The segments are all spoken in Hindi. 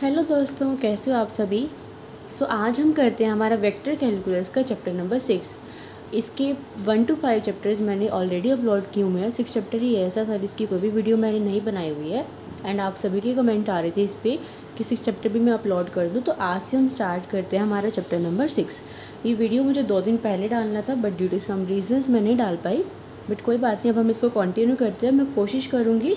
हेलो दोस्तों कैसे हो आप सभी? सो so, आज हम करते हैं हमारा वेक्टर कैलकुलस का चैप्टर नंबर सिक्स इसके वन टू फाइव चैप्टर्स मैंने ऑलरेडी अपलोड किए हुए हैं। सिक्स चैप्टर ही ऐसा था जिसकी कोई भी वीडियो मैंने नहीं बनाई हुई है। एंड आप सभी के कमेंट आ रहे थे इस पर कि सिक्स चैप्टर भी मैं अपलोड कर दूँ तो आज से हम स्टार्ट करते हैं हमारा चैप्टर नंबर सिक्स ये वीडियो मुझे दो दिन पहले डालना था but due to some reasons मैं नहीं डाल पाई. बट कोई बात नहीं अब हम इसको कंटिन्यू करते हैं। मैं कोशिश करूँगी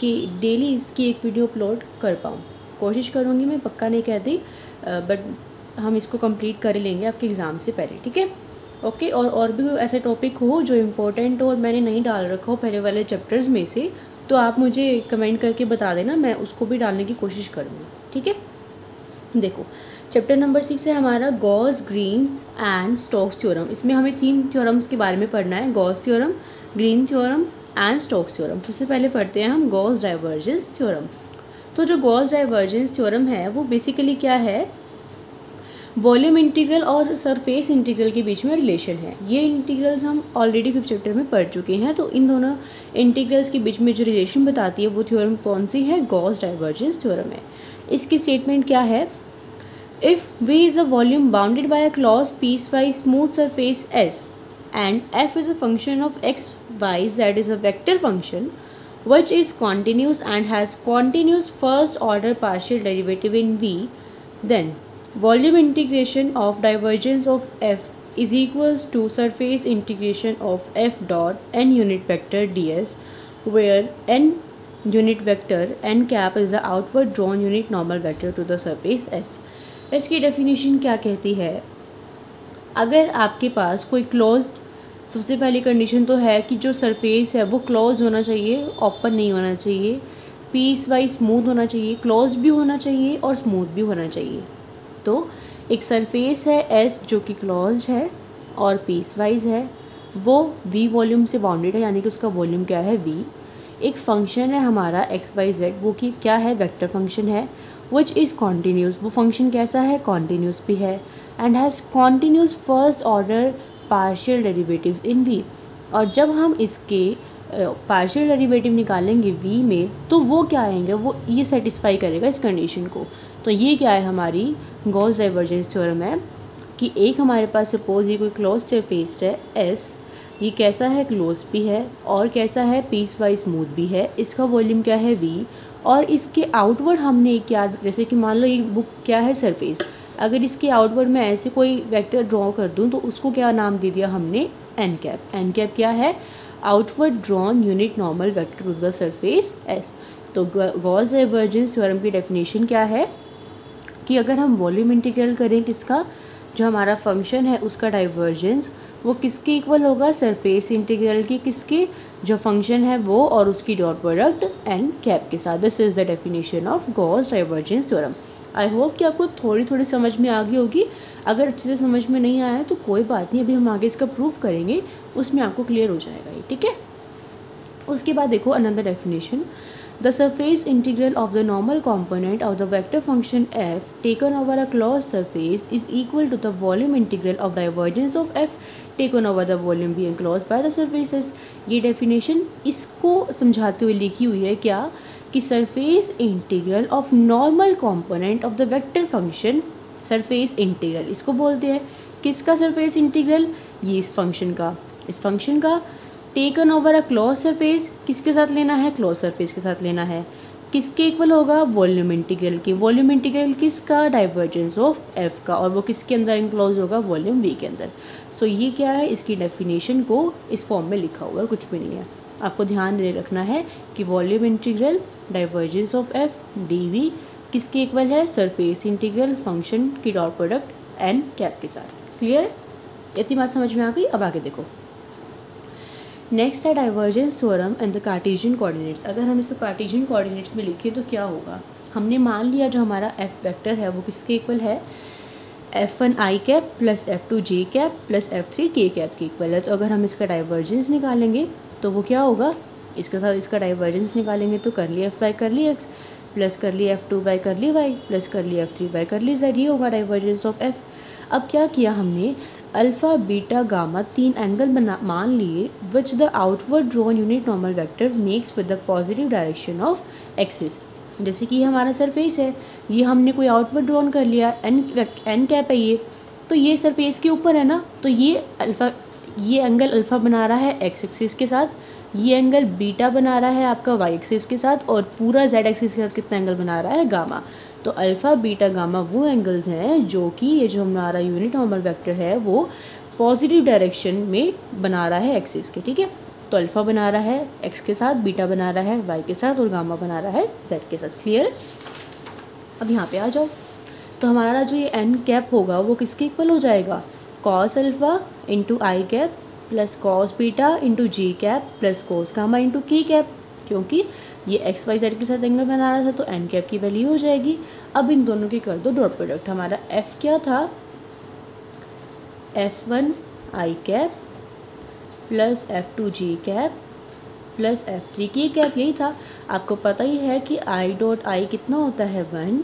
कि डेली इसकी एक वीडियो अपलोड कर पाऊँ। कोशिश करूँगी, मैं पक्का नहीं कहती बट हम इसको कंप्लीट कर ही लेंगे आपके एग्ज़ाम से पहले, ठीक है? ओके और और भी ऐसे टॉपिक हो जो इम्पोर्टेंट हो और मैंने नहीं डाल रखा हो पहले वाले चैप्टर्स में से तो आप मुझे कमेंट करके बता देना, मैं उसको भी डालने की कोशिश करूँगी, ठीक है? देखो चैप्टर नंबर सिक्स है हमारा Gauss Green and Stokes theorem इसमें हमें तीन थ्योरम्स के बारे में पढ़ना है Gauss theorem Green theorem and Stokes theorem सबसे पहले पढ़ते हैं हम गॉस डाइवर्जेंस थ्योरम तो जो गॉस डाइवर्जेंस थ्योरम है, वो बेसिकली क्या है? वॉल्यूम इंटीग्रल और सरफेस इंटीग्रल के बीच में रिलेशन है। ये इंटीग्रल्स हम ऑलरेडी फिफ्थ चैप्टर में पढ़ चुके हैं तो इन दोनों इंटीग्रल्स के बीच में जो रिलेशन बताती है, वो थ्योरम कौन सी है? गॉस डाइवर्जेंस थ्योरम है। इसकी स्टेटमेंट क्या है? If V is a volume bounded by a closed piecewise smooth surface S and F is a function of x y z is a vector function which is continuous and has continuous first order partial derivative in V, then volume integration of divergence of f is equals to surface integration of f dot n unit vector ds where n unit vector n cap is the outward drawn unit normal vector to the surface s इसकी डेफिनेशन क्या कहती है अगर आपके पास कोई क्लोज्ड सबसे पहली कंडीशन तो है कि जो सरफेस है वो क्लोज होना चाहिए ओपन नहीं होना चाहिए। पीस वाइज स्मूथ होना चाहिए क्लोज भी होना चाहिए और स्मूथ भी होना चाहिए। तो एक सरफेस है एस जो कि क्लोज है और पीस वाइज है, वो वी वॉल्यूम से बाउंडेड है, यानी कि उसका वॉल्यूम क्या है वी एक फ़ंक्शन है हमारा एक्स वाई जेड वो कि क्या है वेक्टर फ़ंक्शन है विच इज़ कॉन्टीन्यूस वो फ़ंक्शन कैसा है? कॉन्टीन्यूस भी है। And has continuous first order partial derivatives in V और जब हम इसके पार्शियल डेरिवेटिव निकालेंगे वी में तो वो क्या आएँगे? वो ये सेटिस्फाई करेगा इस कंडीशन को। तो ये क्या है हमारी गॉस डाइवर्जेंस थ्योरम है कि एक हमारे पास सपोज़ ये कोई क्लोज सरफेस है एस ये कैसा है? क्लोज भी है और कैसा है? पीस वाइज स्मूथ भी है। इसका वॉल्यूम क्या है? वी और इसके आउटवर्ड हमने क्या, जैसे कि मान लो ये बुक क्या है? सरफेस अगर इसके आउटवर्ड में ऐसे कोई वेक्टर ड्रॉ कर दूँ तो उसको क्या नाम दे दिया हमने? एन कैप एन कैप क्या है? Outward drawn unit normal vector to the surface S तो गॉस डाइवर्जेंस थ्योरम की डेफिनेशन क्या है? कि अगर हम वॉल्यूम इंटीग्रल करें किसका? जो हमारा फ़ंक्शन है, उसका डाइवर्जेंस वो किसके इक्वल होगा? सरफेस इंटीग्रल की किसके? जो फ़ंक्शन है वो और उसकी डॉट प्रोडक्ट एंड कैप के साथ. This is the definition of Gauss divergence theorem I hope कि आपको थोड़ी थोड़ी समझ में आ गई होगी। अगर अच्छे से समझ में नहीं आया तो कोई बात नहीं, अभी हम आगे इसका प्रूफ करेंगे, उसमें आपको क्लियर हो जाएगा ये, ठीक है? उसके बाद देखो another definition the surface integral of the normal component of the vector function F taken over a closed surface is equal to the volume integral of divergence of F taken over the volume B closed by the surfaces ये डेफिनेशन इसको समझाते हुए लिखी हुई है क्या? कि surface integral of normal component of the vector function surface integral इसको बोलते हैं। किसका सरफेस इंटीग्रल ये इस फ़ंक्शन का। इस फ़ंक्शन का taken over a close surface किसके साथ लेना है? क्लोज सरफेस के साथ लेना है। किसके इक्वल होगा? वॉल्यूम इंटीग्रल की। वॉल्यूम इंटीग्रल किसका? डाइवर्जेंस ऑफ़ एफ़ का। और वो किसके अंदर इंक्लोज होगा? वॉल्यूम वी के अंदर। सो so, ये क्या है? इसकी डेफिनेशन को इस फॉर्म में लिखा हुआ है कुछ भी नहीं है। आपको ध्यान रखना है कि volume integral divergence of F d V किसके इक्वल है? सरफेस इंटीग्रल फ़ंक्शन की डॉट प्रोडक्ट एन कैप के साथ। क्लियर इतनी बात समझ में आ गई? अब आगे देखो। नेक्स्ट है divergence theorem and the Cartesian coordinates अगर हम इसको कार्टेशियन कोऑर्डिनेट्स में लिखें तो क्या होगा? हमने मान लिया जो हमारा एफ़ वेक्टर है, वो किसके इक्वल है? F one i cap plus F two j cap plus F three k cap के इक्वल है। तो अगर हम इसका डाइवर्जेंस निकालेंगे तो वो क्या होगा? इसके साथ इसका डाइवर्जेंस निकालेंगे तो कर ली एफ़ बाई कर ली एक्स प्लस कर ली एफ़ टू बाई कर ली वाई प्लस कर ली F three by curly z ये होगा डाइवर्जेंस ऑफ़ एफ़ अब क्या किया हमने? अल्फ़ा बीटा गामा तीन एंगल बना, मान लिए which the outward drawn unit normal vector makes with the positive direction of axis जैसे कि हमारा सरफेस है, ये हमने कोई आउटवर्ड ड्रोन कर लिया एन एन कैप है ये तो ये सरफेस के ऊपर है ना तो ये अल्फ़ा ये एंगल अल्फ़ा बना रहा है एक्स एक्सिस के साथ, ये एंगल बीटा बना रहा है आपका वाई एक्सिस के साथ और पूरा जेड एक्सिस के साथ कितना एंगल बना रहा है? गामा तो अल्फ़ा बीटा गामा वो एंगल्स हैं जो कि ये जो हमारा यूनिट नॉर्मल वेक्टर है वो पॉजिटिव डायरेक्शन में बना रहा है एक्सिस के, ठीक है? तो अल्फ़ा बना रहा है एक्स के साथ बीटा बना रहा है वाई के साथ और गामा बना रहा है जेड के साथ क्लियर अब यहाँ पे आ जाओ। तो हमारा जो ये एन कैप होगा वो किसके इक्वल हो जाएगा? Cos alpha into i cap plus cos beta into j cap plus cos gamma into k cap क्योंकि ये एक्स वाई जेड के साथ एंगल बना रहा था तो एन कैप की वैल्यू हो जाएगी। अब इन दोनों की कर दो डॉट प्रोडक्ट हमारा एफ़ क्या था? F one i cap plus F two j cap plus F three k cap यही था। आपको पता ही है कि आई डॉट आई कितना होता है वन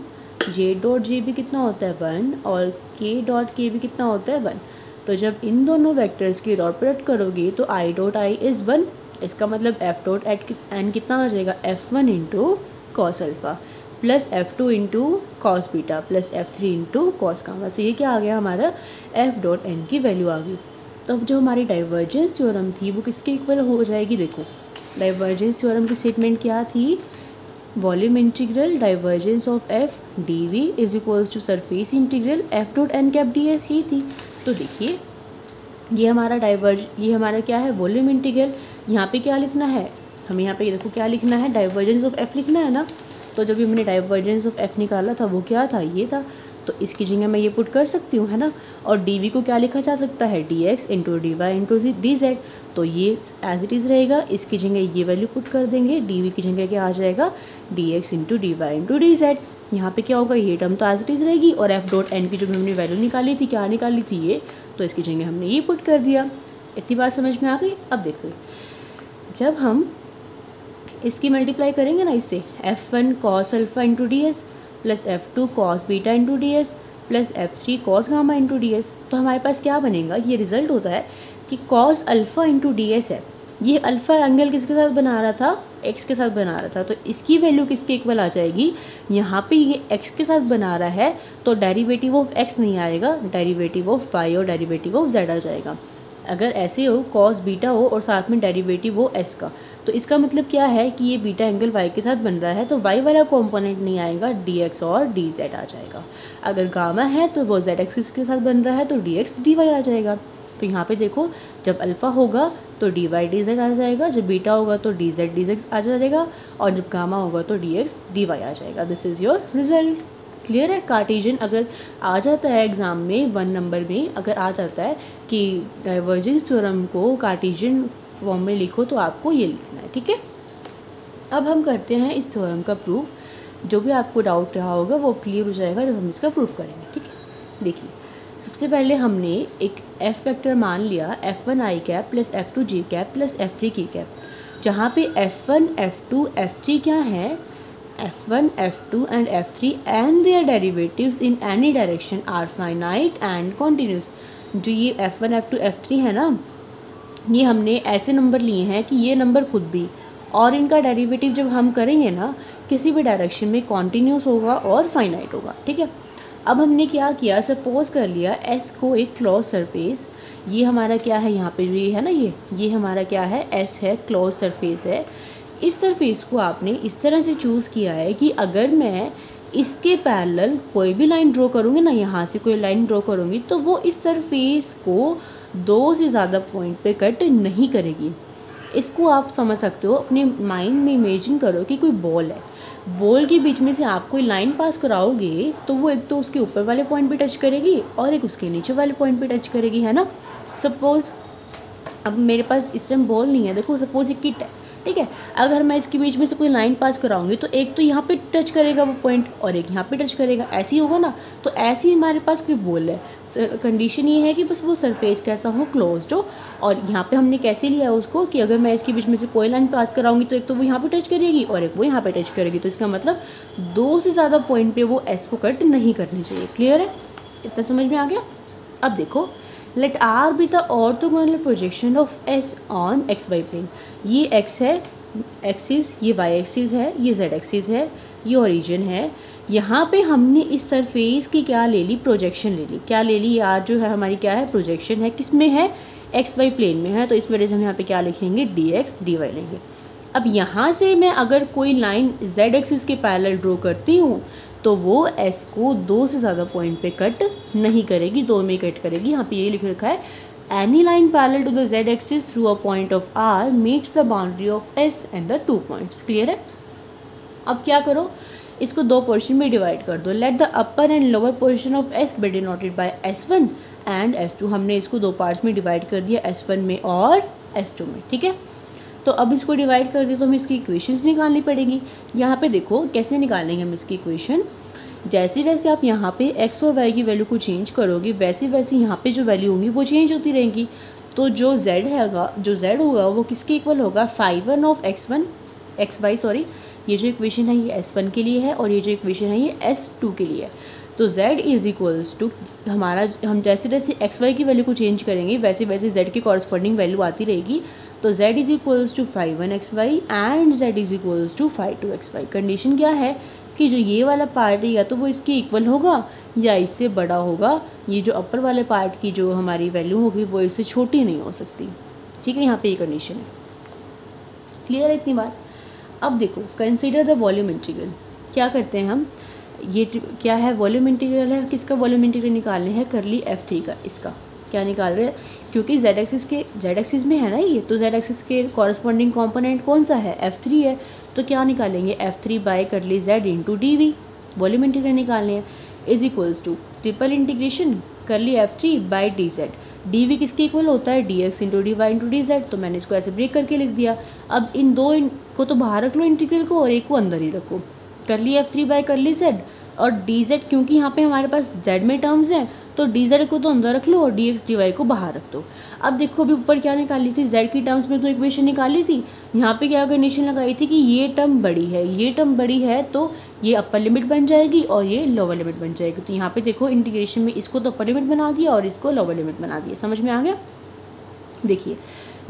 जे डॉट जे भी कितना होता है वन, और के डॉट के भी कितना होता है वन। तो जब इन दोनों वेक्टर्स की डॉट प्रोडक्ट करोगे तो i dot i is one इसका मतलब एफ़ डॉट एट एन कितना आ जाएगा? F one into cos alpha plus F two into cos beta plus F three into cos gamma से ये क्या आ गया हमारा? एफ़ डॉट एन की वैल्यू आ गई। तो अब जो हमारी डाइवर्जेंस थ्योरम थी, वो किसके इक्वल हो जाएगी? देखो डाइवर्जेंस थ्योरम की स्टेटमेंट क्या थी? Volume integral divergence of F d V is equals to surface integral F dot n cap d S ये थी। तो देखिए, ये हमारा डाइवर्ज ये हमारा क्या है? वॉल्यूम इंटीग्रल यहाँ पे क्या लिखना है? हमें यहाँ पे देखो क्या लिखना है? डाइवर्जेंस ऑफ़ एफ़ लिखना है ना? तो जब भी हमने डाइवर्जेंस ऑफ़ एफ़ निकाला था, वो क्या था? ये था। तो इसकी जगह मैं ये पुट कर सकती हूँ, है ना? और डी वी को क्या लिखा जा सकता है? D x into d y into d z तो ये एज इट इज़ रहेगा, इसकी जगह ये वैल्यू पुट कर देंगे डी वी की जगह क्या आ जाएगा? D x into d y into d z यहाँ पे क्या होगा? ये टर्म तो एज इट इज़ रहेगी और एफ़ डॉट एन की जो हमने वैल्यू निकाली थी, क्या निकाली थी ये? तो इसकी जगह हमने ये पुट कर दिया। इतनी बात समझ में आ गई? अब देखो। जब हम इसकी मल्टीप्लाई करेंगे ना इससे F one cos alpha into d S plus F two cos beta into d S plus F three cos gamma into d S तो हमारे पास क्या बनेगा? ये रिज़ल्ट होता है कि cos alpha into d S है। ये अल्फ़ा एंगल किसके साथ बना रहा था? एक्स के साथ बना रहा था। तो इसकी वैल्यू किसके इक्वल आ जाएगी? यहाँ पे ये एक्स के साथ बना रहा है तो डेरिवेटिव ऑफ़ एक्स नहीं आएगा डेरिवेटिव ऑफ़ वाई और डेरिवेटिव ऑफ़ जेड आ जाएगा। अगर ऐसे हो कॉस बीटा हो और साथ में डेरिवेटिव हो एस का। तो इसका मतलब क्या है कि ये बीटा एंगल वाई के साथ बन रहा है तो वाई वाला कॉम्पोनेंट नहीं आएगा डी एक्स और डी जेड आ जाएगा। अगर गामा है तो वो जेड एक्सिस के साथ बन रहा है तो डी एक्स डी वाई आ जाएगा। तो यहाँ पे देखो, जब अल्फ़ा होगा तो डी वाई डी जेड आ जाएगा, जब बीटा होगा तो डी जेड डी जेड आ जाएगा, और जब गामा होगा तो डी एक्स डी वाई आ जाएगा। This is your result clear है कार्टेजन अगर आ जाता है एग्ज़ाम में वन नंबर में, अगर आ जाता है कि डाइवर्जेंस थ्योरम को कार्टेजन फॉर्म में लिखो तो आपको ये लिखना है, ठीक है? अब हम करते हैं इस थ्योरम का प्रूफ जो भी आपको डाउट रहा होगा, वो क्लियर हो जाएगा जब हम इसका प्रूफ करेंगे, ठीक है? देखिए, सबसे पहले हमने एक एफ़ वेक्टर मान लिया F one i cap plus F two j cap plus F three k cap जहाँ पे F one F two F three क्या है? F one F two and F three and their derivatives in any direction are finite and continuous जो ये F one F two F three है ना, ये हमने ऐसे नंबर लिए हैं कि ये नंबर खुद भी, और इनका डेरिवेटिव जब हम करेंगे ना, किसी भी डायरेक्शन में कॉन्टीन्यूस होगा और फाइनाइट होगा, ठीक है? अब हमने क्या किया सपोज़ कर लिया एस को एक क्लोज सरफेस ये हमारा क्या है यहाँ पे जो ये है ना ये ये हमारा क्या है एस है क्लोज सरफेस है इस सरफेस को आपने इस तरह से चूज़ किया है कि अगर मैं इसके पैरेलल कोई भी लाइन ड्रॉ करूँगी ना, यहाँ से कोई लाइन ड्रॉ करूँगी तो वो इस सरफेस को दो से ज़्यादा पॉइंट पे कट नहीं करेगी। इसको आप समझ सकते हो, अपने माइंड में इमेजिन करो कि कोई बॉल है। बॉल के बीच में से आप कोई लाइन पास कराओगे तो वो एक तो उसके ऊपर वाले पॉइंट पे टच करेगी और एक उसके नीचे वाले पॉइंट पे टच करेगी, है ना? सपोज़ अब मेरे पास इस टाइम बॉल नहीं है, देखो सपोज़ एक किट है। ठीक है? अगर मैं इसके बीच में से कोई लाइन पास कराऊँगी तो एक तो यहाँ पे टच करेगा वो पॉइंट और एक यहाँ पे टच करेगा। ऐसे ही होगा ना? तो ऐसे ही हमारे पास कोई बोल है। कंडीशन ये है कि बस वो सरफेस कैसा हो क्लोज्ड हो। और यहाँ पे हमने कैसे लिया उसको कि अगर मैं इसके बीच में से कोई लाइन पास कराऊँगी तो एक तो वो यहाँ पे टच करेगी और एक वो यहाँ पे टच करेगी। तो इसका मतलब दो से ज़्यादा पॉइंट पे वो एस को कट नहीं करनी चाहिए। क्लियर है? इतना समझ में आ गया? अब देखो let R be the orthogonal projection of S on x y plane ये एक्स है एक्सिस ये वाई एक्सिस है, ये जेड एक्सिस है, ये ओरिजिन है। यहाँ पे हमने इस सरफेस की क्या ले ली? प्रोजेक्शन ले ली। क्या ले ली? यार जो है हमारी क्या है? प्रोजेक्शन है। किसमें है? एक्स वाई प्लेन में है। तो इस वजह से हम यहाँ पे क्या लिखेंगे? डी एक्स डी वाई लेंगे। अब यहाँ से मैं अगर कोई लाइन जेड एक्सिस के पैरेलल ड्रॉ करती हूँ तो वो एस को दो से ज़्यादा पॉइंट पे कट नहीं करेगी, दो में कट करेगी। यहाँ पे ये लिख रखा है any line parallel to the z axis through a point of R meets the boundary of S and the two points clear है? अब क्या करो? इसको दो पोर्शन में डिवाइड कर दो। Let the upper and lower portion of S be denoted by S one and S two हमने इसको दो पार्ट्स में डिवाइड कर दिया एस वन में और एस टू में। ठीक है? तो अब इसको डिवाइड कर दिया तो हमें इसकी इक्वेशंस निकालनी पड़ेगी। यहाँ पे देखो, कैसे निकालेंगे हम इसकी इक्वेशन जैसे जैसे आप यहाँ पे एक्स और वाई की वैल्यू को चेंज करोगे, वैसे वैसे यहाँ पे जो वैल्यू होंगी वो चेंज होती रहेंगी। तो जो जेड हैगा, जो जेड होगा वो किसके इक्वल होगा? Five one of x one x y sorry ये जो इक्वेशन है ये एस वन के लिए है और ये जो इक्वेशन है ये एस टू के लिए है। तो z इज़ इक्वल्स टू हमारा, हम जैसे जैसे एक्स वाई की वैल्यू को चेंज करेंगे, वैसे वैसे z की कॉरस्पॉन्डिंग वैल्यू आती रहेगी। तो z is equals to five one x y and z is equals to five two x y condition क्या है? कि जो ये वाला पार्ट है, या तो वो इसके इक्वल होगा, या इससे बड़ा होगा। ये जो अपर वाले पार्ट की जो हमारी वैल्यू होगी, वो इससे छोटी नहीं हो सकती। ठीक है, यहाँ पे ये कंडीशन है। क्लियर है इतनी बात? अब देखो कंसिडर द वॉल्यूम इंटीग्रल क्या करते हैं हम? ये क्या है वॉल्यूम इंटीग्रल है? किसका वॉल्यूम इंटीग्रल निकालने हैं? करली एफ़ थ्री का, इसका। क्या निकाल रहे हैं? क्योंकि जेड एक्सिस के जेड एक्सिस में है ना ये? तो जेड एक्सिस के कॉरस्पॉन्डिंग कॉम्पोनेंट कौन सा है? एफ़ थ्री है। तो क्या निकालेंगे? F three by curly z into d V volume integral निकालने हैं। Is equals to triple integration curly F three by d z d V किसके इक्वल होता है? D x into d y into d z तो मैंने इसको ऐसे ब्रेक करके लिख दिया। अब इन दो इन, को तो बाहर रख लो इंटीग्रल को और एक को अंदर ही रखो। कर ली F three by curly z और डी जेड क्योंकि यहाँ पे हमारे पास जेड में टर्म्स हैं तो डी जेड को तो अंदर रख लो और डी एक्स डी वाई को बाहर रख दो। अब देखो, अभी ऊपर क्या निकाली थी? जेड की टर्म्स में तो इक्वेशन निकाली थी। यहाँ पे क्या कंडीशन लगाई थी कि ये टर्म बड़ी है। ये टर्म बड़ी है तो ये अपर लिमिट बन जाएगी और ये लोअर लिमिट बन जाएगी। तो यहाँ पे देखो इंटीग्रेशन में इसको तो अपर लिमिट बना दिया और इसको लोअर लिमिट बना दिया। समझ में आ गया? देखिए,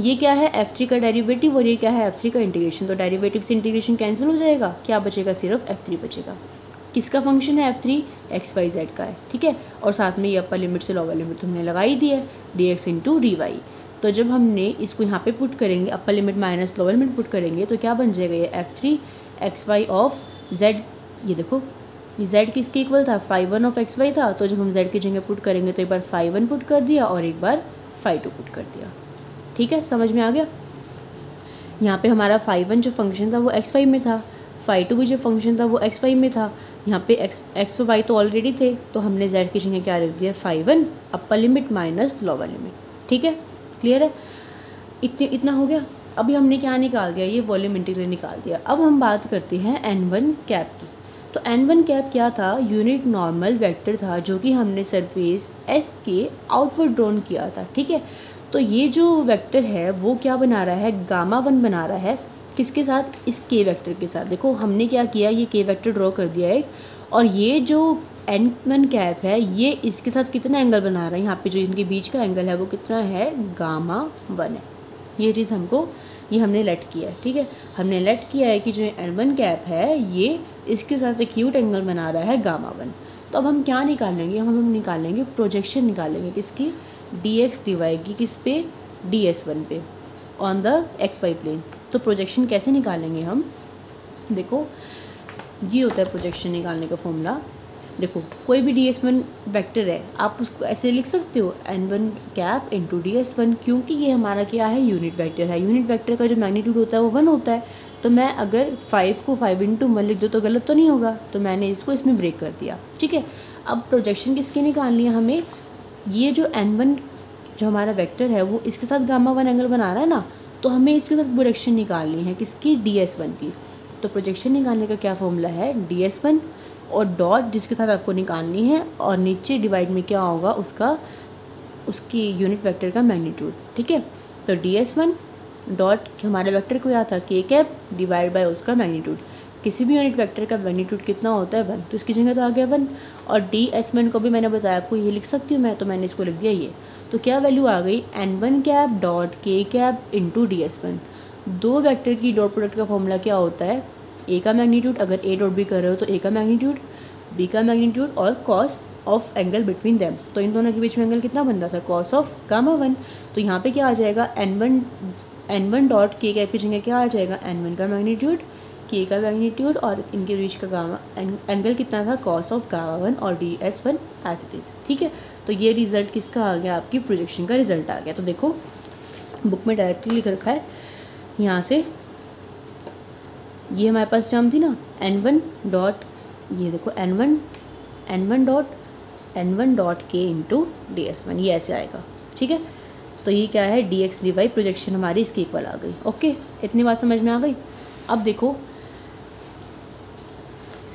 ये क्या है? एफ़ थ्री का डेरिवेटिव और ये क्या है? एफ़ थ्री का इंटीग्रेशन तो डेरिवेटिव से इंटीग्रेशन कैंसिल हो जाएगा। क्या बचेगा? सिर्फ़ एफ़ थ्री बचेगा। किसका फ़ंक्शन है? F three X Y Z का है, ठीक है? और साथ में ये अपर लिमिट से लोअर लिमिट तुमने लगाई दी है D X into D Y तो जब हमने इसको यहाँ पे पुट करेंगे upper limit minus lower limit put करेंगे तो क्या बन जाएगा ये F three X Y of Z ये देखो, ये जेड किसके इक्वल था? Five one of X Y था। तो जब हम जेड की जगह पुट करेंगे तो एक बार फाइव वन पुट कर दिया और एक बार फाइव टू पुट कर दिया। ठीक है? समझ में आ गया? यहाँ पे हमारा फाइव वन जो फ़ंक्शन था, वो एक्स वाई में था। फाइव टू भी जो फ़ंक्शन था वो एक्स वाई में था। यहाँ पे एक्स एक्स वाई तो ऑलरेडी थे तो हमने जेड की जगह क्या लिख दिया? Five one upper limit minus lower limit ठीक है? क्लियर है? इतने, इतना हो गया। अभी हमने क्या निकाल दिया? ये वॉल्यूम इंटीग्रल निकाल दिया। अब हम बात करते हैं एन वन कैप की। तो एन वन कैप क्या था? यूनिट नॉर्मल वेक्टर था, जो कि हमने सरफेस एस के आउटवर्ड ड्रॉन किया था। ठीक है? तो ये जो वेक्टर है, वो क्या बना रहा है? गामा वन बना रहा है। किसके साथ? इस के वेक्टर के साथ। देखो, हमने क्या किया? ये के वेक्टर ड्रॉ कर दिया है और ये जो एन वन कैप है, ये इसके साथ कितना एंगल बना रहा है? यहाँ पे जो इनके बीच का एंगल है, वो कितना है? गामा वन है। ये चीज़ हमको, ये हमने लेट किया है, ठीक है? हमने लेट किया है कि जो एन वन कैप है, ये इसके साथ एक क्यूट एंगल बना रहा है गामा वन तो अब हम क्या निकालेंगे? हम हम निकालेंगे प्रोजेक्शन निकालेंगे किसकी? डी एक्स डी वाई की किस पे? डी एस वन पे। On the X Y plane तो प्रोजेक्शन कैसे निकालेंगे हम? देखो, ये होता है प्रोजेक्शन निकालने का फॉर्मूला देखो, कोई भी डी एस वन वैक्टर है, आप उसको ऐसे लिख सकते हो N one cap into D S one क्योंकि ये हमारा क्या है? यूनिट वैक्टर है। यूनिट वैक्टर का जो मैग्नीट्यूड होता है, वो वन होता है। तो मैं अगर फाइव को फाइव इंटू वन लिख दो तो गलत तो नहीं होगा। तो मैंने इसको इसमें ब्रेक कर दिया। ठीक है? अब प्रोजेक्शन किसकी निकालनी है हमें? ये जो एन वन जो हमारा वेक्टर है, वो इसके साथ गामा वन एंगल बना रहा है ना? तो हमें इसके साथ प्रोजेक्शन निकालनी है किसकी? डी एस वन की। तो प्रोजेक्शन निकालने का क्या फॉर्मूला है? डी एस वन और डॉट जिसके साथ आपको निकालनी है और नीचे डिवाइड में क्या होगा उसका, उसकी यूनिट वेक्टर का मैग्नीट्यूड ठीक है? तो डी एस वन डॉट हमारे वेक्टर को याद था के कैप डिवाइड बाय उसका मैग्नीट्यूड किसी भी यूनिट वेक्टर का मैग्नीट्यूड कितना होता है वन तो इसकी जगह तो आ गया वन। और डी एस वन को भी मैंने बताया, आपको ये लिख सकती हूँ मैं तो मैंने इसको लिख दिया ये। तो क्या वैल्यू आ गई? N one cap dot K cap into D S one दो वैक्टर की डॉट प्रोडक्ट का फॉर्मूला क्या होता है? ए का मैग्नीट्यूड अगर ए डॉट बी कर रहे हो तो ए का मैग्नीट्यूड बी का मैग्नीट्यूड और cos of angle between them तो इन दोनों के बीच में एंगल कितना बन रहा था? कॉस ऑफ़ गामा वन तो यहाँ पे क्या आ जाएगा? N one N one dot K cap की जगह क्या आ जाएगा? एन वन का मैग्नीट्यूड के का मैग्नीट्यूड और इनके बीच का गामा एंगल कितना था? कॉस ऑफ़ गामा वन और D S one as it is ठीक है? तो ये रिज़ल्ट किसका आ गया? आपकी प्रोजेक्शन का रिज़ल्ट आ गया। तो देखो बुक में डायरेक्टली लिख रखा है। यहाँ से, ये हमारे पास टर्म थी ना? एन वन डॉट ये देखो N one N one dot N one dot K into D S one ये ऐसे आएगा। ठीक है? तो ये क्या है? D X D Y projection हमारी इसकी इक्वल आ गई। ओके इतनी बात समझ में आ गई? अब देखो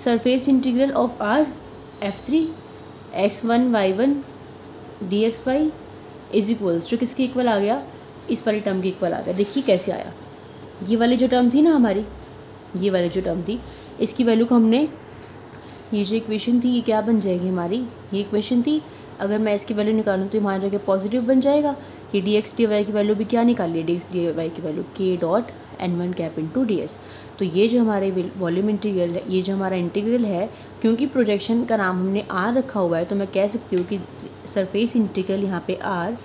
surface integral of R F three X one Y one D X Y is equals जो किसके इक्वल आ गया? इस वाले टर्म के इक्वल आ गया। देखिए कैसे आया। ये वाली जो टर्म थी ना हमारी, ये वाली जो टर्म थी, इसकी वैल्यू को हमने, ये जो इक्वेशन थी, ये क्या बन जाएगी हमारी? ये इक्वेशन थी, अगर मैं इसकी वैल्यू निकालूँ तो हमारी जगह पॉजिटिव बन जाएगा। ये डी एक्स डी वाई की वैल्यू भी क्या निकाली? डी एक्स डी वाई की value K dot N one cap into D S तो ये जो हमारे वॉल्यूम इंटीग्रल है, ये जो हमारा इंटीग्रल है, क्योंकि प्रोजेक्शन का नाम हमने आर रखा हुआ है तो मैं कह सकती हूँ कि सरफेस इंटीग्रल यहाँ पे R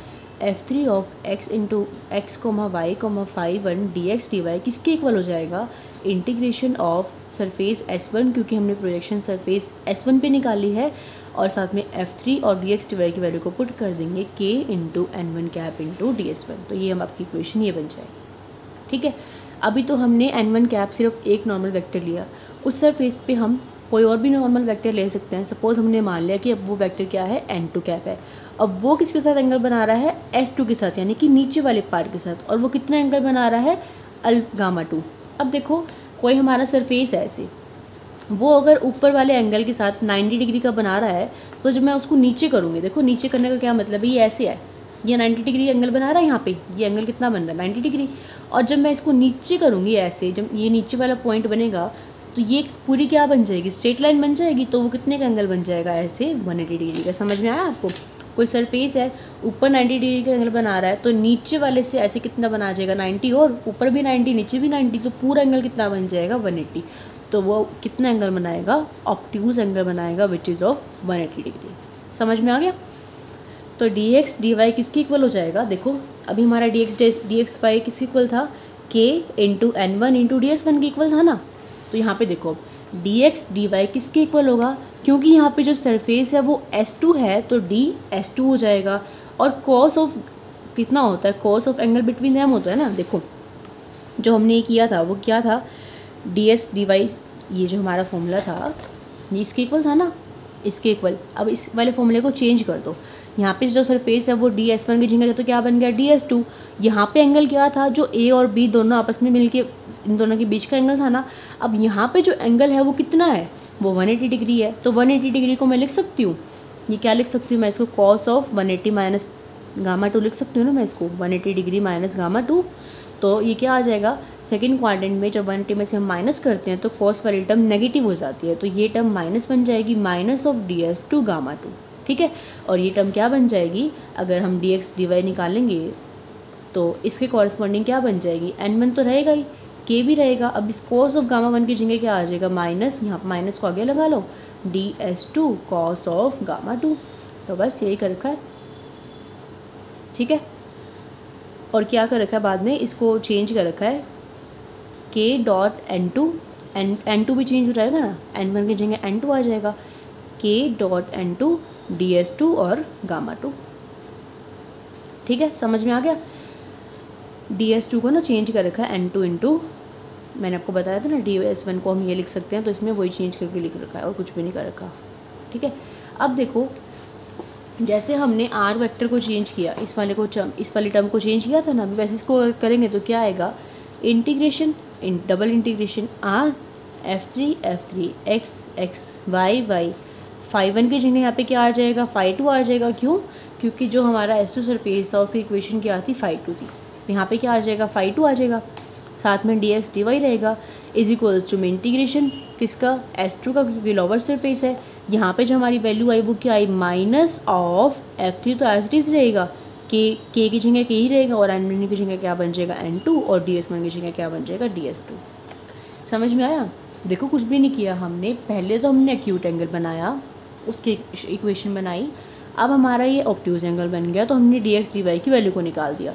F three of X into X comma Y comma five one D X D Y किसके इक्वल हो जाएगा? Integration of surface S one क्योंकि हमने प्रोजेक्शन सरफेस एस वन पे निकाली है, और साथ में एफ़ थ्री और डी एक्स डी वाई की वैल्यू को पुट कर देंगे K into N one cap into D S one तो ये हम आपकी इक्वेशन ये बन जाएगी। ठीक है? अभी तो हमने एन वन कैप सिर्फ़ एक नॉर्मल वेक्टर लिया। उस सरफेस पे हम कोई और भी नॉर्मल वेक्टर ले सकते हैं। सपोज़ हमने मान लिया कि अब वो वेक्टर क्या है? एन टू कैप है। अब वो किसके साथ एंगल बना रहा है? एस टू के साथ, यानी कि नीचे वाले पार्ट के साथ। और वो कितना एंगल बना रहा है? अल गामा टू अब देखो, कोई हमारा सरफेस है ऐसे। वो अगर ऊपर वाले एंगल के साथ 90 डिग्री का बना रहा है तो जब मैं उसको नीचे करूँगी, देखो, नीचे करने का क्या मतलब है? ये ऐसे है। ये 90 डिग्री एंगल बना रहा है यहाँ पे, ये एंगल कितना बन रहा है? 90 डिग्री और जब मैं इसको नीचे करूँगी ऐसे, जब ये नीचे वाला पॉइंट बनेगा तो ये पूरी क्या बन जाएगी? स्ट्रेट लाइन बन जाएगी तो वो कितने का एंगल बन जाएगा ऐसे? वन डिग्री का, समझ में आया आपको? कोई सरफेस है, ऊपर 90 डिग्री का एंगल बना रहा है तो नीचे वाले से ऐसे कितना बना जाएगा? 90 और ऊपर भी 90 नीचे भी 90 तो पूरा एंगल कितना बन जाएगा? 180 तो वो कितना एंगल बनाएगा? ऑप्टिक्यूज एंगल बनाएगा विच इज़ ऑफ़ 180 डिग्री समझ में आ गया? तो डी एक्स डी वाई किसकी इक्वल हो जाएगा? देखो, अभी हमारा D X D X Y किसकी इक्वल था? K into N one into D S one की इक्वल था ना? तो यहाँ पे देखो अब डी एक्स डी वाई किसके इक्वल होगा? क्योंकि यहाँ पे जो सरफेस है वो एस टू है तो डी एस टू हो जाएगा। और कॉस ऑफ़ कितना होता है? Cos of angle between them होता है ना? देखो, जो हमने ये किया था, वो क्या था? डी एस डी वाई ये जो हमारा फॉर्मूला था, ये इसके इक्वल था ना? इसके इक्वल अब इस वाले फॉर्मूले को चेंज कर दो। यहाँ पे जो सरफेस है वो डी एस वन की जगह तो क्या बन गया? डी एस टू यहाँ पर एंगल क्या था? जो ए और बी दोनों आपस में मिलके, इन दोनों के बीच का एंगल था ना? अब यहाँ पे जो एंगल है वो कितना है? वो 180 डिग्री है। तो 180 डिग्री को मैं लिख सकती हूँ। ये क्या लिख सकती हूँ मैं इसको? Cos of 180 minus gamma two लिख सकती हूँ ना मैं इसको? 180 डिग्री माइनस गामा टू तो ये क्या आ जाएगा? सेकेंड क्वाड्रेंट में जब वन में से हम माइनस करते हैं तो कॉस वाली टर्म नेगेटिव हो जाती है। तो ये टर्म माइनस बन जाएगी minus of D S two gamma two ठीक है? और ये टर्म क्या बन जाएगी? अगर हम डी एक्स डी वाई निकालेंगे तो इसके कॉरस्पॉन्डिंग क्या बन जाएगी? एन वन तो रहेगा ही। के भी रहेगा। अब इस कॉस ऑफ़ गामा वन की जगह क्या आ जाएगा? माइनस यहाँ पर माइनस को आगे लगा लो। D S two cos of gamma two तो बस यही कर रखा है। ठीक है? और क्या कर रखा है बाद में? इसको चेंज कर रखा है। K dot N two N N two भी चेंज हो जाएगा ना? एन वन की जगह एन टू आ जाएगा। K dot N two D S two और गामा टू ठीक है? समझ में आ गया? डी एस टू को ना चेंज कर रखा है एन टू इन टू मैंने आपको बताया था ना डी एस वन को हम ये लिख सकते हैं तो इसमें वही चेंज करके लिख रखा है और कुछ भी नहीं कर रखा। ठीक है? अब देखो, जैसे हमने आर वेक्टर को चेंज किया, इस वाले को इस वाले टर्म को चेंज किया था ना, अभी वैसे इसको करेंगे तो क्या आएगा? Integration in double integration R F three F three X X Y Y five one की जगह यहाँ पे क्या आ जाएगा? फाइव टू आ जाएगा। क्यों? क्योंकि जो हमारा एस टू सरफेस था, उसकी इक्वेशन क्या थी? फाइव टू थी। यहाँ पे क्या आ जाएगा? फाइव टू आ जाएगा। साथ में डी एक्स डी वाई रहेगा। इज़ इक्वल्स टू में इंटीग्रेशन किसका? एस टू का, क्योंकि लोअर सरफेस है। यहाँ पे जो हमारी वैल्यू आई, वो क्या आई? माइनस ऑफ़ एफ़ थ्री तो एज इट रहेगा। के के की जगह के ही रहेगा और एन वन की जगह क्या बन जाएगा? एन टू और डी एस वन की जगह क्या बन जाएगा? डी एस टू समझ में आया? देखो, कुछ भी नहीं किया हमने। पहले तो हमने एक्यूट एंगल बनाया। उसकी इक्वेशन बनाई। अब हमारा ये ऑप्टूज एंगल बन गया तो हमने डी एक्स डी वाई की वैल्यू को निकाल दिया।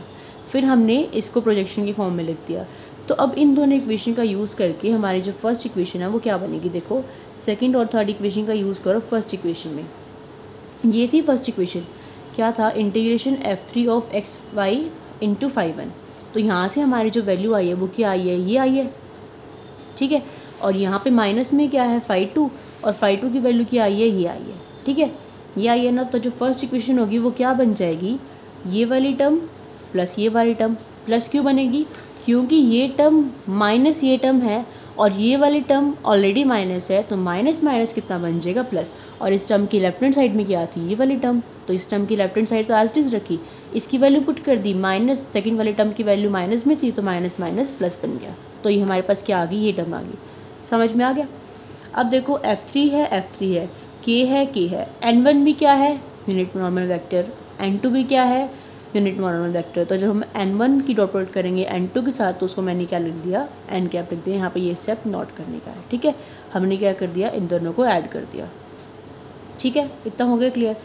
फिर हमने इसको प्रोजेक्शन की फॉर्म में लिख दिया। तो अब इन दोनों इक्वेशन का यूज़ करके हमारी जो फ़र्स्ट इक्वेशन है, वो क्या बनेगी देखो। सेकंड और थर्ड इक्वेशन का यूज़ करो फ़र्स्ट इक्वेशन में। ये थी फ़र्स्ट इक्वेशन क्या था? Integration F three of X Y into five one तो यहाँ से हमारी जो वैल्यू आई है, वो क्या आई है? ये आई है। ठीक है? और यहाँ पे माइनस में क्या है? फाइव टू और फाइव टू की वैल्यू क्या आई है, ये आई है। ठीक है? ये आई है ना तो जो फ़र्स्ट इक्वेशन होगी, वो क्या बन जाएगी? ये वाली टर्म प्लस ये वाली टर्म प्लस क्यों बनेगी? क्योंकि ये टर्म माइनस ये टर्म है और ये वाली टर्म ऑलरेडी माइनस है तो माइनस माइनस कितना बन जाएगा? प्लस और इस टर्म की लेफ़्ट हैंड साइड में क्या थी ये वाली टर्म तो इस टर्म की लेफ़्ट हैंड साइड तो एज इज़ रखी। इसकी वैल्यू पुट कर दी माइनस सेकेंड वाली टर्म की वैल्यू माइनस में थी तो माइनस माइनस प्लस बन गया। तो ये हमारे पास क्या आ गई? ये टर्म आ गई। समझ में आ गया? अब देखो एफ़ थ्री है एफ़ थ्री है के है के है। एन वन भी क्या है? Unit normal vector N two भी क्या है? यूनिट नॉर्मल वेक्टर तो जब हम एन वन की डॉट प्रोडक्ट करेंगे एन टू के साथ तो उसको मैंने क्या लिख दिया? एन कैप लिख दिया। यहाँ पे ये स्टेप नोट करने का है, ठीक है? हमने क्या कर दिया? इन दोनों को ऐड कर दिया। ठीक है? इतना हो गया clear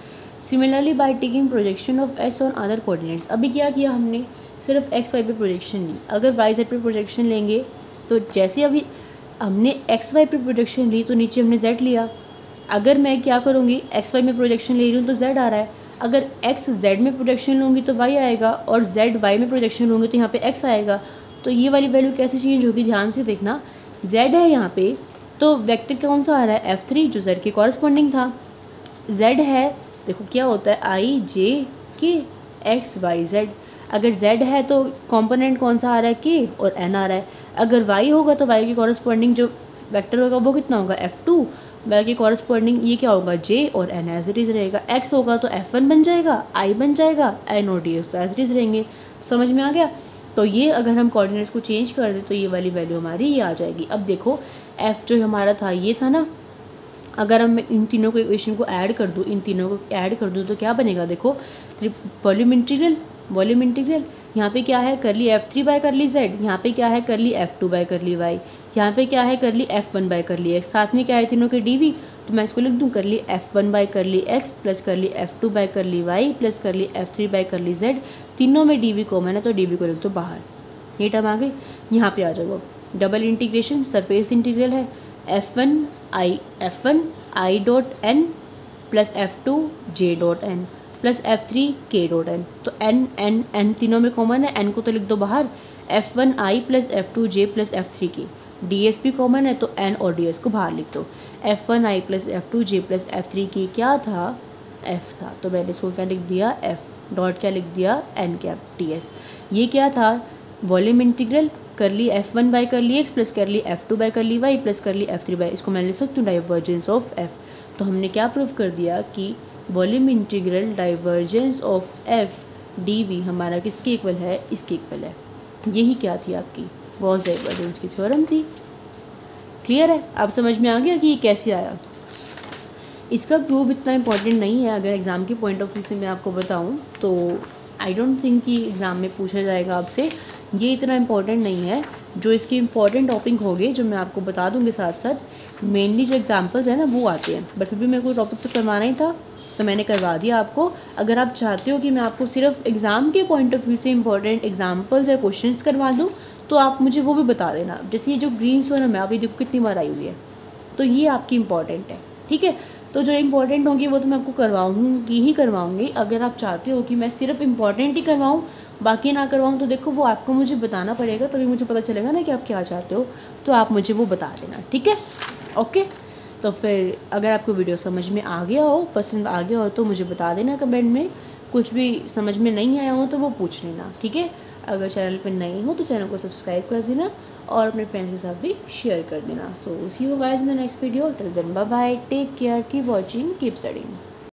similarly by taking projection of S on other coordinates अभी क्या किया हमने? सिर्फ़ एक्स वाई पे प्रोजेक्शन नहीं। अगर वाई जेड पे प्रोजेक्शन लेंगे तो जैसे अभी हमने एक्स वाई पर प्रोजेक्शन ली तो नीचे हमने जेड लिया। अगर मैं क्या करूँगी एक्स वाई में प्रोजेक्शन ले रही हूँ तो जेड आ रहा है। अगर एक्स जेड में प्रोजेक्शन लूँगी तो वाई आएगा और जेड वाई में प्रोजेक्शन लूँगी तो यहाँ पे एक्स आएगा। तो ये वाली वैल्यू कैसे चेंज होगी, ध्यान से देखना। जेड है यहाँ पे तो वेक्टर कौन सा आ रहा है? एफ़ थ्री जो जेड के कॉरस्पॉन्डिंग था। जेड है, देखो क्या होता है I J K X Y Z अगर जेड है तो कॉम्पोनेंट कौन सा आ रहा है? के और एन आ रहा है। अगर वाई होगा तो वाई के कॉरस्पॉन्डिंग जो वेक्टर होगा वो कितना होगा? एफ़ टू वाई के कॉरस्पॉन्डिंग ये क्या होगा? जे और एन एज इज़ रहेगा। एक्स होगा तो एफ़ वन बन जाएगा आई बन जाएगा एन और डी एस तो एज इज़ रहेंगे। समझ में आ गया? तो ये अगर हम कोऑर्डिनेट्स को चेंज कर दें तो ये वाली वैल्यू हमारी ये आ जाएगी। अब देखो एफ़ जो हमारा था, ये था ना? अगर हम इन तीनों को इक्वेशन को ऐड कर दूँ, इन तीनों को ऐड कर दूँ तो क्या बनेगा? देखो वॉल्यूम इंटीग्रल वॉल्यूम इंटीग्रल यहाँ पे क्या है कर ली एफ़ थ्री बाय कर ली जेड यहाँ पे क्या है कर ली एफ़ टू बाय कर ली वाई यहाँ पे क्या है कर ली एफ़ वन बाय कर ली एक्स साथ में क्या है तीनों के डी वी तो मैं इसको लिख दूँ कर ली एफ़ वन बाय कर ली एक्स प्लस कर ली एफ़ टू बाय कर ली वाई प्लस कर ली एफ़ थ्री बाय कर ली जेड तीनों में डी वी कॉमन है तो डी वी को लिख दो बाहर। ये टर्म आ गई। यहाँ पे आ जाओ डबल इंटीग्रेशन सरफेस इंटीग्रल है। F one I F one I dot N plus F two J dot N plus F three K dot N तो एन एन एन तीनों में कॉमन है एन को तो लिख दो बाहर। F one I plus F two J plus F three की। डी एस भी कॉमन है तो एन और डी एस को बाहर लिख दो। F one I plus F two J plus F three की क्या था? एफ़ था। तो मैंने इसको क्या लिख दिया? एफ़ डॉट क्या लिख दिया? एन कैप डी एस ये क्या था? वॉल्यूम इंटीग्रल कर ली एफ़ वन बाई कर ली एक्स प्लस कर ली एफ़ टू बाई कर ली वाई प्लस कर ली एफ़ थ्री बाई इसको मैं लिख सकती हूँ डाइवर्जेंस ऑफ़ एफ़ तो हमने क्या प्रूव कर दिया कि volume integral divergence of F D हमारा किसके इक्वल है? इसके इक्वल है। यही क्या थी आपकी? गॉस डाइवर्जेंस की थ्योरम थी। क्लियर है? आप समझ में आ गया कि ये कैसे आया? इसका प्रूफ इतना इंपॉर्टेंट नहीं है। अगर एग्ज़ाम के पॉइंट ऑफ़ व्यू से मैं आपको बताऊँ तो आई डोंट थिंक कि एग्ज़ाम में पूछा जाएगा आपसे। ये इतना इम्पोर्टेंट नहीं है। जो इसके इंपॉर्टेंट टॉपिक होंगे, जो मैं आपको बता दूँगी साथ साथ मेनली जो एग्जाम्पल्स हैं ना, वो आते हैं। बट फिर भी मेरे को टॉपिक तो करवाना ही था तो मैंने करवा दिया आपको। अगर आप चाहते हो कि मैं आपको सिर्फ़ एग्ज़ाम के पॉइंट ऑफ़ व्यू से इंपॉर्टेंट एग्जाम्पल्स या क्वेश्चन करवा दूँ तो आप मुझे वो भी बता देना। जैसे ये जो ग्रीन सोन है मैं अभी देखो कितनी बार आई हुई है। तो ये आपकी इंपॉर्टेंट है, ठीक है? तो जो इंपॉर्टेंट होंगी, वो तो मैं आपको करवाऊँगी, ही करवाऊँगी। अगर आप चाहते हो कि मैं सिर्फ़ इंपॉर्टेंट ही करवाऊँ, बाकी ना करवाऊँ तो देखो वो आपको मुझे बताना पड़ेगा, तभी मुझे पता चलेगा ना कि आप क्या चाहते हो। तो आप मुझे वो बता देना, ठीक है? ओके? तो फिर अगर आपको वीडियो समझ में आ गया हो, पसंद आ गया हो तो मुझे बता देना कमेंट में। कुछ भी समझ में नहीं आया हो तो वो पूछ लेना, ठीक है? अगर चैनल पर नए हो तो चैनल को सब्सक्राइब कर देना और अपने फ्रेंड्स के साथ भी शेयर कर देना। So see you guys in the next video till then bye bye take care keep watching keep studying